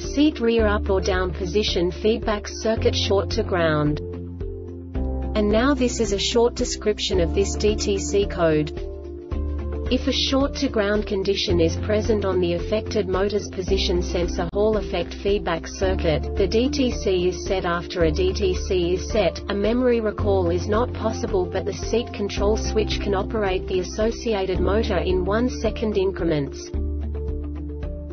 Seat rear up or down position feedback circuit short to ground. And now this is a short description of this DTC code. If a short to ground condition is present on the affected motor's position sensor Hall effect feedback circuit, the DTC is set after a DTC is set, a memory recall is not possible but the seat control switch can operate the associated motor in one second increments.